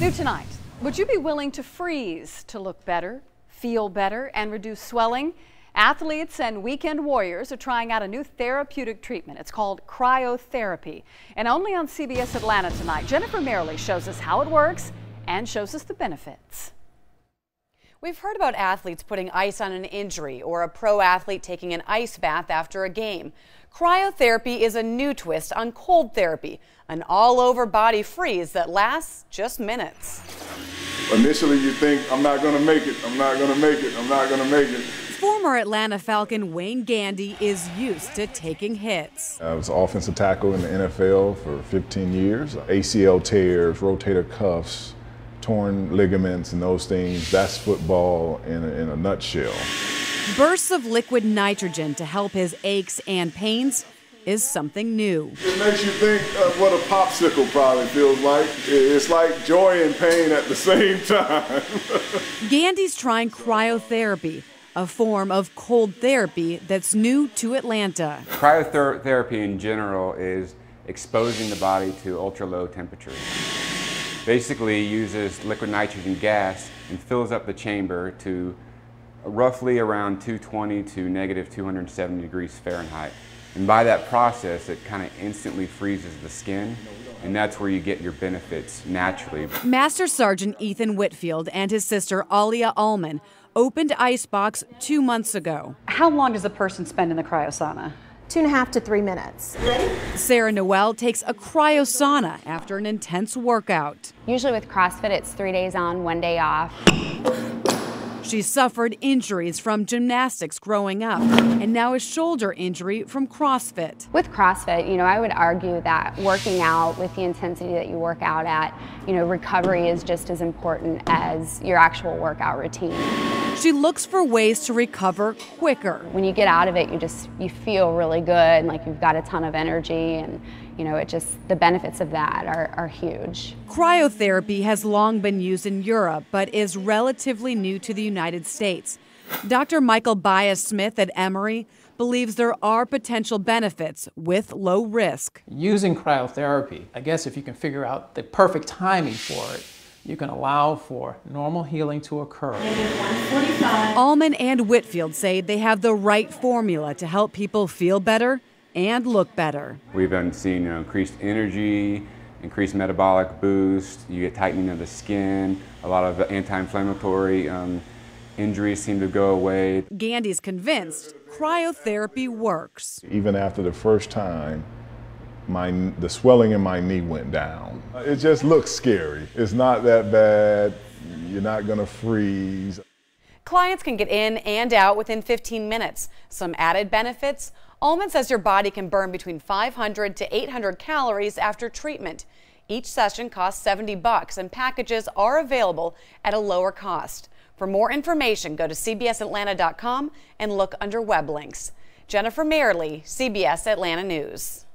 New tonight, would you be willing to freeze to look better, feel better, and reduce swelling? Athletes and weekend warriors are trying out a new therapeutic treatment. It's called cryotherapy. And only on CBS Atlanta tonight, Jennifer Mayerle shows us how it works and shows us the benefits. We've heard about athletes putting ice on an injury or a pro athlete taking an ice bath after a game. Cryotherapy is a new twist on cold therapy, an all over body freeze that lasts just minutes. Initially, you think, I'm not going to make it, I'm not going to make it, I'm not going to make it. Former Atlanta Falcon Wayne Gandy is used to taking hits. I was offensive tackle in the NFL for 15 years. ACL tears, rotator cuffs, torn ligaments, and those things. That's football in a, in a nutshell. Bursts of liquid nitrogen to help his aches and pains is something new. It makes you think of what a popsicle probably feels like. It's like joy and pain at the same time. Gandy's trying cryotherapy, a form of cold therapy that's new to Atlanta. Cryotherapy in general is exposing the body to ultra low temperatures. Basically uses liquid nitrogen gas and fills up the chamber to roughly around 220 to negative 270 degrees Fahrenheit. And by that process, it kind of instantly freezes the skin, and that's where you get your benefits naturally. Master Sergeant Ethan Whitfield and his sister Alia Allman opened Icebox two months ago. How long does a person spend in the cryosauna? Two and a half to three minutes. Sarah Noel takes a cryosauna after an intense workout. Usually with CrossFit, it's three days on, one day off. She suffered injuries from gymnastics growing up and now a shoulder injury from CrossFit. With CrossFit, you know, I would argue that working out with the intensity that you work out at, you know, recovery is just as important as your actual workout routine. She looks for ways to recover quicker. When you get out of it, you just you feel really good, and like you've got a ton of energy and you know, it just, the benefits of that are, are huge. Cryotherapy has long been used in Europe, but is relatively new to the United States. Dr. Michael Bias Smith at Emory believes there are potential benefits with low risk. Using cryotherapy, I guess if you can figure out the perfect timing for it, you can allow for normal healing to occur. Allman and Whitfield say they have the right formula to help people feel better and look better. We've been seeing you know, increased energy, increased metabolic boost, you get tightening of the skin, a lot of anti-inflammatory um, injuries seem to go away. Gandy's convinced cryotherapy works. Even after the first time, my, the swelling in my knee went down. It just looks scary. It's not that bad. You're not going to freeze. Clients can get in and out within 15 minutes. Some added benefits Allman says your body can burn between 500 to 800 calories after treatment. Each session costs 70 bucks and packages are available at a lower cost. For more information, go to cbsatlanta.com and look under web links. Jennifer Mayerle, CBS Atlanta News.